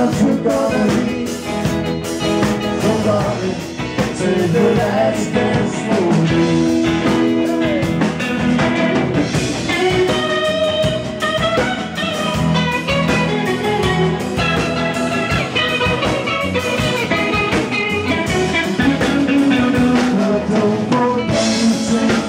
God's. So darling, take the last dance for me. don't want you to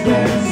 distance